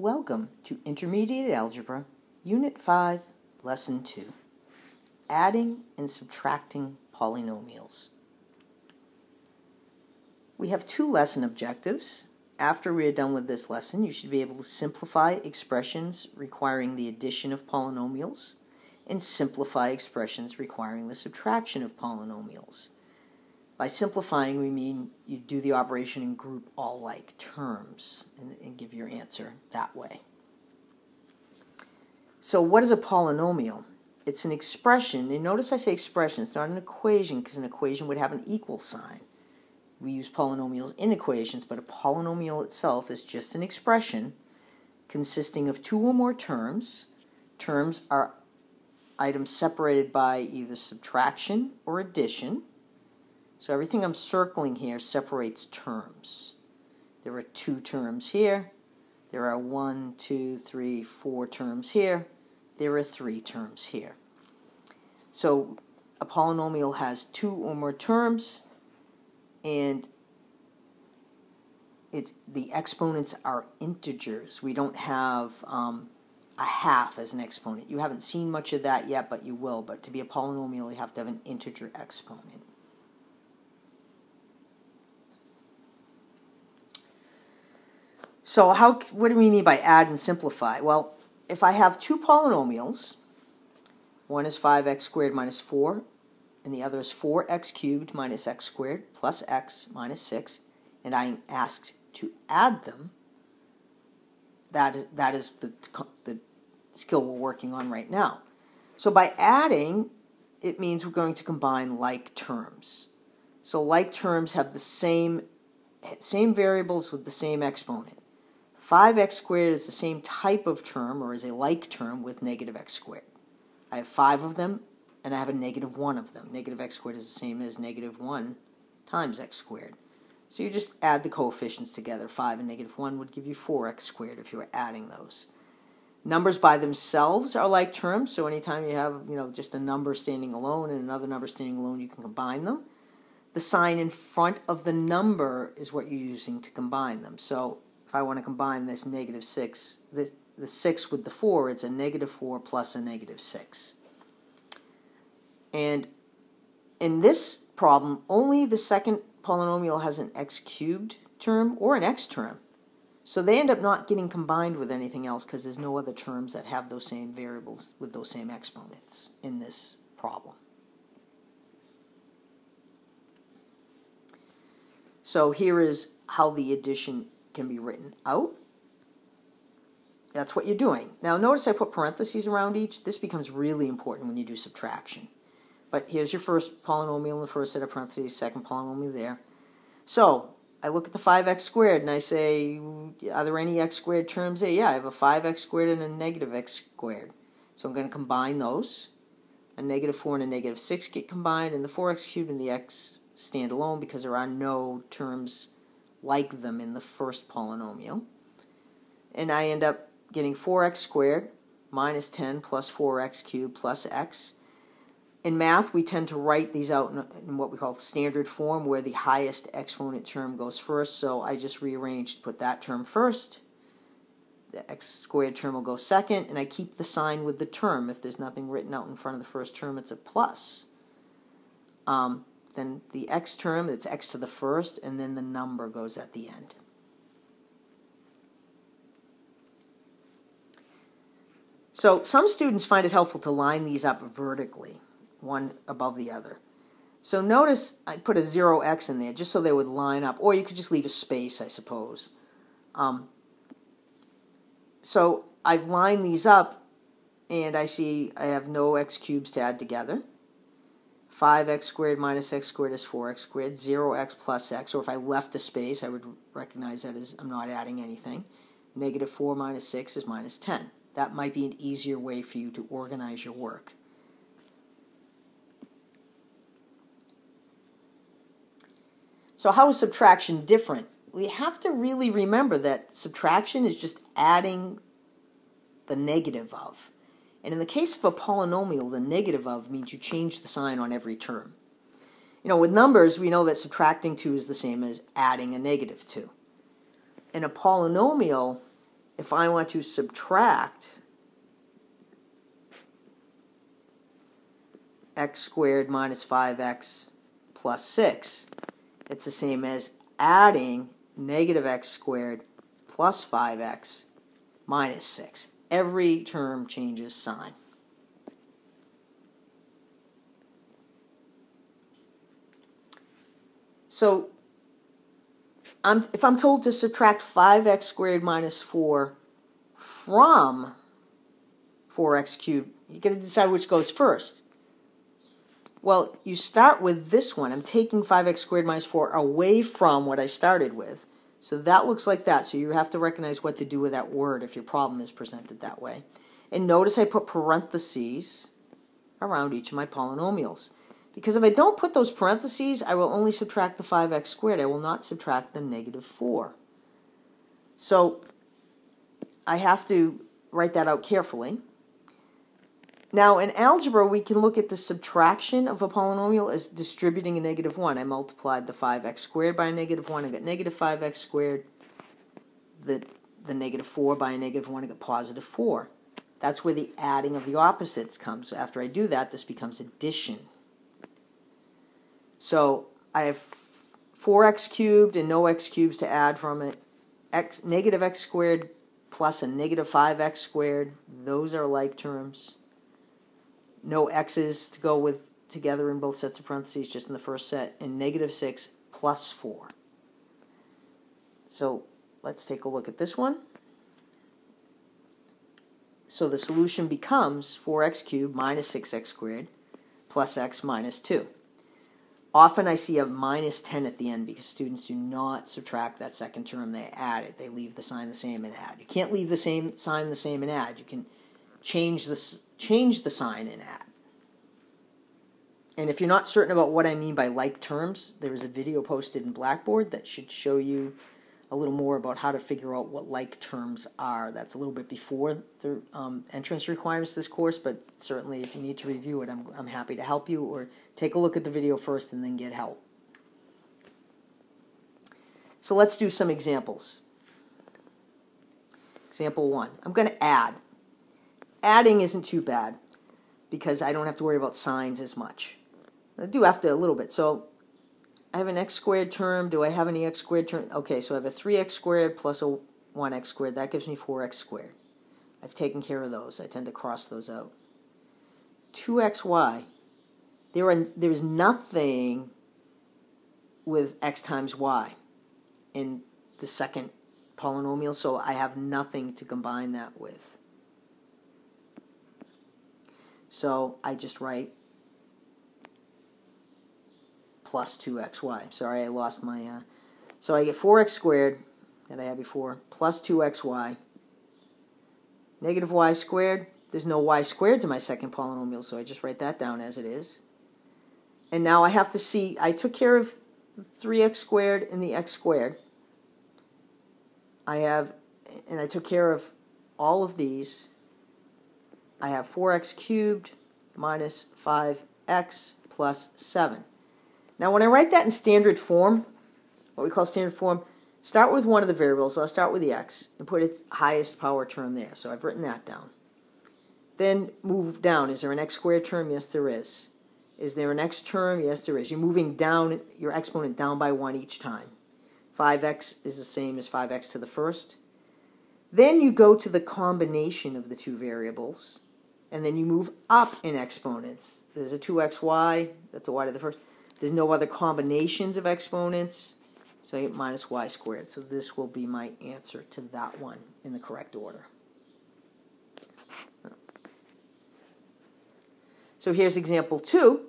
Welcome to Intermediate Algebra, Unit 5, Lesson 2 Adding and Subtracting Polynomials. We have two lesson objectives. After we are done with this lesson, you should be able to simplify expressions requiring the addition of polynomials and simplify expressions requiring the subtraction of polynomials. By simplifying, we mean you do the operation and group all like terms and, and give your answer that way. So, what is a polynomial? It's an expression, and notice I say expression, it's not an equation because an equation would have an equal sign. We use polynomials in equations, but a polynomial itself is just an expression consisting of two or more terms. Terms are items separated by either subtraction or addition. So everything I'm circling here separates terms. There are two terms here. There are one, two, three, four terms here. There are three terms here. So a polynomial has two or more terms, and it's the exponents are integers. We don't have um, a half as an exponent. You haven't seen much of that yet, but you will. But to be a polynomial, you have to have an integer exponent. So how what do we mean by add and simplify? Well, if I have two polynomials, one is 5x squared minus 4, and the other is 4x cubed minus x squared plus x minus 6, and I am asked to add them, that is, that is the, the skill we're working on right now. So by adding, it means we're going to combine like terms. So like terms have the same, same variables with the same exponent. 5x squared is the same type of term or is a like term with negative x squared. I have five of them and I have a negative one of them. Negative x squared is the same as negative 1 times x squared. So you just add the coefficients together. 5 and negative 1 would give you 4x squared if you were adding those. Numbers by themselves are like terms, so anytime you have you know just a number standing alone and another number standing alone, you can combine them. The sign in front of the number is what you're using to combine them. So if I want to combine this negative 6, this, the 6 with the 4, it's a negative 4 plus a negative 6. And in this problem, only the second polynomial has an x cubed term or an x term. So they end up not getting combined with anything else because there's no other terms that have those same variables with those same exponents in this problem. So here is how the addition can be written out. That's what you're doing. Now notice I put parentheses around each. This becomes really important when you do subtraction. But here's your first polynomial in the first set of parentheses, second polynomial there. So I look at the 5x squared and I say, are there any x squared terms there? Yeah, I have a 5x squared and a negative x squared. So I'm going to combine those. A negative 4 and a negative 6 get combined, and the 4x cubed and the x stand alone because there are no terms like them in the first polynomial. And I end up getting 4x squared minus 10 plus 4x cubed plus x. In math, we tend to write these out in, what we call standard form, where the highest exponent term goes first. So I just rearranged, put that term first. The x squared term will go second, and I keep the sign with the term. If there's nothing written out in front of the first term, it's a plus. Um, then the x term, it's x to the first, and then the number goes at the end. So some students find it helpful to line these up vertically, one above the other. So notice I put a 0x in there just so they would line up, or you could just leave a space, I suppose. Um, so I've lined these up, and I see I have no x cubes to add together. 5x squared minus x squared is 4x squared, 0x plus x, or if I left the space, I would recognize that as I'm not adding anything. Negative 4 minus 6 is minus 10. That might be an easier way for you to organize your work. So how is subtraction different? We have to really remember that subtraction is just adding the negative of. And in the case of a polynomial, the negative of means you change the sign on every term. You know, with numbers, we know that subtracting 2 is the same as adding a negative 2. In a polynomial, if I want to subtract x squared minus 5x plus 6, it's the same as adding negative x squared plus 5x minus 6. Every term changes sign. So I'm, if I'm told to subtract 5x squared minus 4 from 4x cubed, you got to decide which goes first. Well, you start with this one. I'm taking 5x squared minus 4 away from what I started with. So that looks like that. So you have to recognize what to do with that word if your problem is presented that way. And notice I put parentheses around each of my polynomials. Because if I don't put those parentheses, I will only subtract the 5x squared. I will not subtract the negative 4. So I have to write that out carefully. Now, in algebra, we can look at the subtraction of a polynomial as distributing a negative 1. I multiplied the 5x squared by a negative 1. I got negative 5x squared. The, the negative 4 by a negative 1. I got positive 4. That's where the adding of the opposites comes. After I do that, this becomes addition. So I have 4x cubed and no x cubes to add from it. x negative x squared plus a negative 5x squared. Those are like terms. No x's to go with together in both sets of parentheses, just in the first set. And negative 6 plus 4. So let's take a look at this one. So the solution becomes 4x cubed minus 6x squared plus x minus 2. Often I see a minus 10 at the end because students do not subtract that second term. They add it. They leave the sign the same and add. You can't leave the same sign the same and add. You can change the, change the sign and add. And if you're not certain about what I mean by like terms, there is a video posted in Blackboard that should show you a little more about how to figure out what like terms are. That's a little bit before the um, entrance requirements this course, but certainly if you need to review it, I'm, I'm happy to help you or take a look at the video first and then get help. So let's do some examples. Example one, I'm going to add. Adding isn't too bad because I don't have to worry about signs as much. I do have to a little bit. So I have an x squared term. Do I have any x squared term? Okay, so I have a 3x squared plus a 1x squared. That gives me 4x squared. I've taken care of those. I tend to cross those out. 2xy. There are there's nothing with x times y in the second polynomial, so I have nothing to combine that with. So I just write plus 2xy. Sorry, I lost my... Uh, so I get 4x squared that I had before, plus 2xy. Negative y squared. There's no y squared to my second polynomial, so I just write that down as it is. And now I have to see, I took care of 3x squared and the x squared. I have, and I took care of all of these. I have 4x cubed minus 5x plus 7. Now when I write that in standard form, what we call standard form, start with one of the variables. I'll start with the x and put its highest power term there. So I've written that down. Then move down. Is there an x squared term? Yes, there is. Is there an x term? Yes, there is. You're moving down your exponent down by 1 each time. 5x is the same as 5x to the first. Then you go to the combination of the two variables, and then you move up in exponents. There's a 2xy, that's a y to the first. There's no other combinations of exponents, so I get minus y squared. So this will be my answer to that one in the correct order. So here's example two.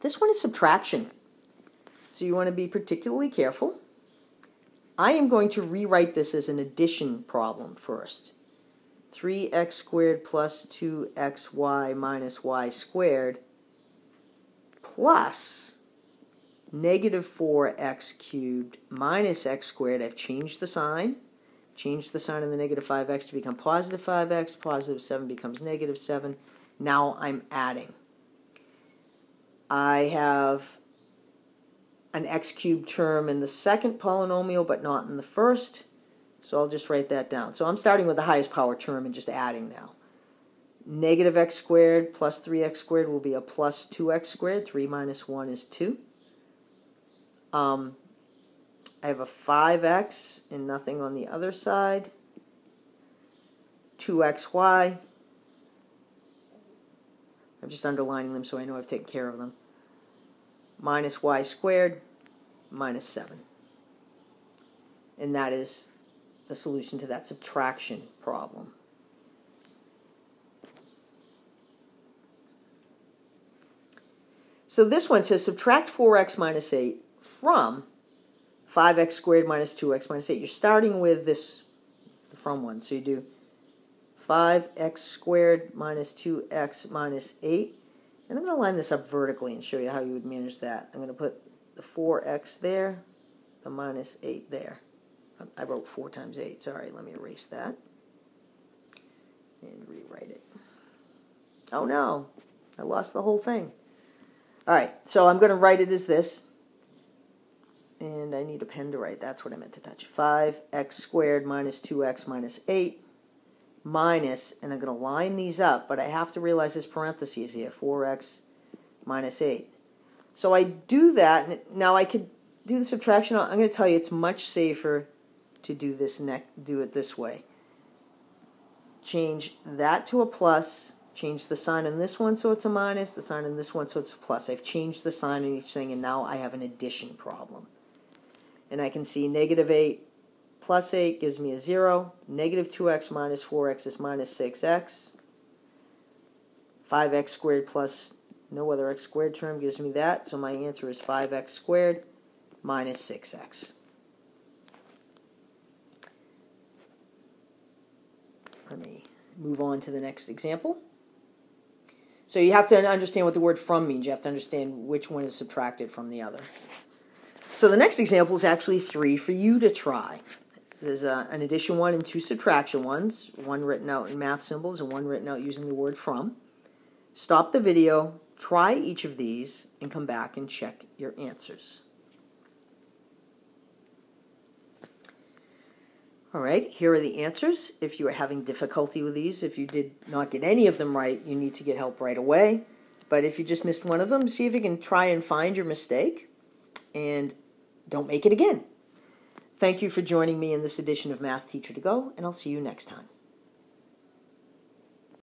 This one is subtraction. So you want to be particularly careful. I am going to rewrite this as an addition problem first. 3x squared plus 2xy minus y squared plus negative 4x cubed minus x squared. I've changed the sign. Changed the sign of the negative 5x to become positive 5x. Positive 7 becomes negative 7. Now I'm adding. I have an x cubed term in the second polynomial, but not in the first. So I'll just write that down. So I'm starting with the highest power term and just adding now. Negative x squared plus 3x squared will be a plus 2x squared. 3 minus 1 is 2. Um, I have a 5x and nothing on the other side. 2xy. I'm just underlining them so I know I've taken care of them. Minus y squared minus 7. And that is the solution to that subtraction problem. So this one says subtract 4x minus 8 from 5x squared minus 2x minus 8. You're starting with this, the from one. So you do 5x squared minus 2x minus 8. And I'm going to line this up vertically and show you how you would manage that. I'm going to put the 4x there, the minus 8 there. I wrote 4 times 8. Sorry, let me erase that and rewrite it. Oh no, I lost the whole thing. All right, so I'm going to write it as this. And I need a pen to write. That's what I meant to touch. 5x squared minus 2x minus 8 minus, and I'm going to line these up, but I have to realize this parentheses here, 4x minus 8. So I do that. Now I could do the subtraction. I'm going to tell you it's much safer to do this neck do it this way. Change that to a plus, change the sign in this one so it's a minus, the sign in this one so it's a plus. I've changed the sign in each thing and now I have an addition problem. And I can see negative 8 plus 8 gives me a 0. Negative 2x minus 4x is minus 6x. 5x squared plus no other x squared term gives me that. So my answer is 5x squared minus 6x. Let me move on to the next example. So you have to understand what the word from means. You have to understand which one is subtracted from the other. So the next example is actually three for you to try. There's a, an addition one and two subtraction ones, one written out in math symbols and one written out using the word from. Stop the video, try each of these, and come back and check your answers. All right, here are the answers. If you are having difficulty with these, if you did not get any of them right, you need to get help right away. But if you just missed one of them, see if you can try and find your mistake and don't make it again. Thank you for joining me in this edition of Math Teacher to Go, and I'll see you next time.